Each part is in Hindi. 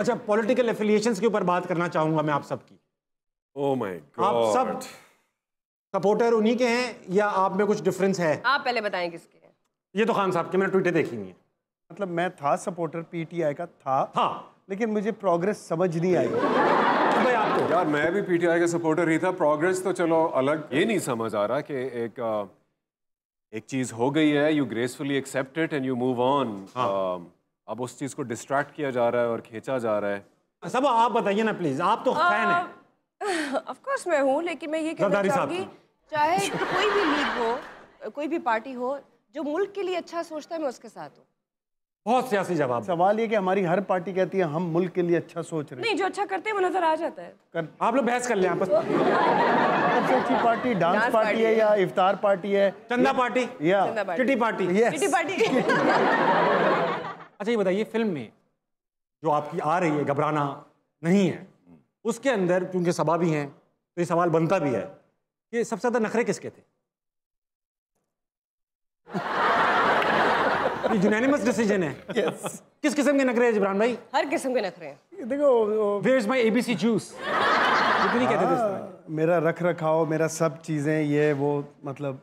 अच्छा पॉलिटिकल एफिलिएशंस के ऊपर बात करना चाहूँगा मैं आप सबकी। ओ माय आप सब सपोर्टर उन्हीं के हैं या आप में कुछ डिफरेंस है? आप पहले बताएँ किसके हैं? ये तो खान साहब के मैंने ट्वीटें देखी नहीं है। मतलब मैं था सपोर्टर पीटीआई का था। था। लेकिन मुझे प्रोग्रेस समझ नहीं आई। भाई आपको यार मैं भी पीटीआई का सपोर्टर ही था। प्रोग्रेस तो चलो अलग ये नहीं समझ आ रहा कि एक एक चीज़ हो गई है you gracefully accept it and you move on अब उस चीज़ को डिस्ट्रैक्ट किया जा रहा है और खींचा जा रहा है। सब आप बताइए ना प्लीज़ आप तो फ़ैन हैं। ऑफ़ कोर्स मैं हूँ लेकिन मैं ये कहना चाहूँगी चाहे कोई भी लीग हो कोई भी पार्टी हो जो मुल्क के लिए अच्छा सोचता है मैं उसके साथ हूँ। बहुत सियासी जवाब सवाल ये कि हमारी हर पार्टी कहती है हम मुल्क के लिए अच्छा सोच रहे हैं। नहीं जो अच्छा करते हैं वो नज़र आ जाता है। कर आप लोग बहस कर लें आपस सबसे अच्छी party dance dance party party है। या इफ्तार पार्टी है? चंदा पार्टी। या चंदा पार्टी। Kitty party. अच्छा ये बताइए फ़िल्म में जो आपकी आ रही है घबराना नहीं है उसके अंदर क्योंकि सभा भी हैं तो ये सवाल बनता भी है कि सबसे ज़्यादा नखरे किसके थे? ये यूनानिमस डिसीज़न है। Yes. किस किस्म के नखरे हैं जिब्रान भाई? हर किस्म के नखरे हैं। देखो वो- where is my ABC juice कितनी कहते थे की? मेरा रख रखाव मेरा सब चीज़ें ये वो मतलब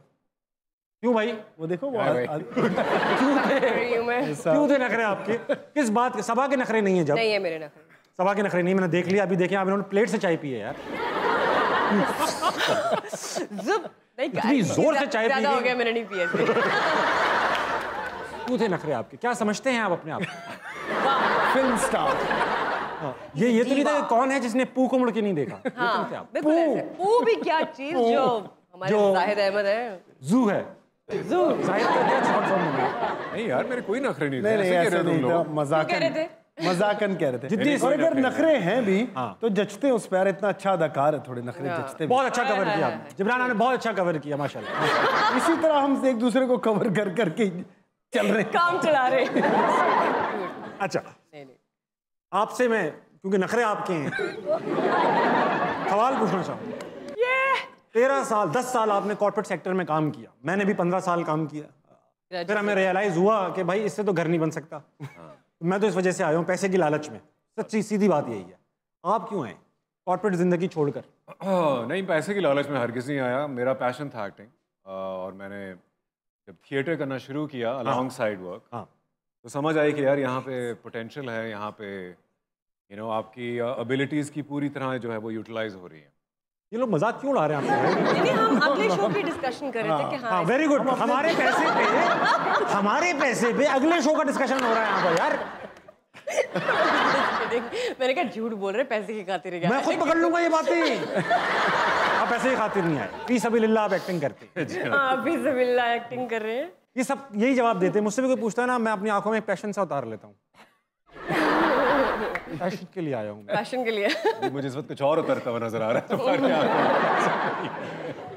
क्यों भाई? वो देखो वो हाँ हूँ मैं। क्यों थे नखरे आपके? किस बात के? सभा के नखरे नहीं है जब? नहीं है मेरे नखरे। सभा के नखरे नहीं मैंने देख लिया अभी देखे आप इन्होंने प्लेट से चाय पी है यार। इतनी ज़ोर से चाय पी हो गया मैंने नहीं पिया क्यों थे नखरे आपके? क्या समझते हैं आप अपने आप? Film star. हाँ, ये ये तो नहीं था कौन है जिसने पू को मुड़ के नहीं देखा? हाँ तो थे ऐसे। वो भी क्या चीज़ जो हमारे जो- जाहिद अहमद है। जू है। नहीं यार मेरे कोई नखरे नहीं नहीं नहीं ऐसे कह ऐसा रहे हो नहीं था लोग। कह रहे मजाकन मजाकन कह रहे थे। जितनी और अगर नखरे नखरे हैं भी हाँ। तो जचते उस पर इतना अच्छा अदाकार है थोड़े नखरे जचते बहुत अच्छा कवर किया। आपने जिब्रान ने बहुत अच्छा कवर किया माशाल्लाह। इसी तरह हम एक दूसरे को कवर कर करके चल रहे काम चला रहे अच्छा आपसे मैं क्योंकि नखरे आपके हैं सवाल पूछना चाहूँ तेरह साल दस साल आपने कॉर्पोरेट सेक्टर में काम किया। मैंने भी पंद्रह साल काम किया। फिर हमें रियलाइज़ हुआ कि भाई इससे तो घर नहीं बन सकता। मैं तो इस वजह से आया हूँ पैसे की लालच में। सच्ची सीधी बात यही है। आप क्यों आए कॉर्पोरेट ज़िंदगी छोड़कर। हाँ, नहीं पैसे की लालच में हर किसी नहीं आया। मेरा पैशन था एक्टिंग और मैंने जब थिएटर करना शुरू किया अलॉन्ग साइड वर्क हाँ। तो समझ आई कि यार यहाँ पे पोटेंशियल है यहाँ पे यू नो आपकी अबिलिटीज़ की पूरी तरह जो है वो यूटिलाइज हो रही है। ये लोग मज़ाक क्यों उड़ा रहे हैं आपके हम अगले शो की डिस्कशन कर रहे थे कि हाँ हाँ वेरी गुड हमारे पैसे पे हमारे पैसे पे अगले शो का डिस्कशन हो रहा है यहाँ पर यार। मैंने कहा झूठ बोल रहे पैसे की खातिर ही मैं खुद पकड़ लूँगा ये बातें। आप पैसे की खातिर नहीं आए। फ़ी सभी आप एक्टिंग करते हाँ। अभी जबिल्ला एक्टिंग कर रहे हैं। ये सब यही जवाब देते हैं। मुझसे भी कोई पूछता है ना मैं अपनी आँखों में पैशन सा उतार लेता हूँ। पैशन के लिए आया हूँ फ़ैशन के लिए। मुझे इस वक्त कुछ और उतरता हुआ नज़र आ रहा है। में।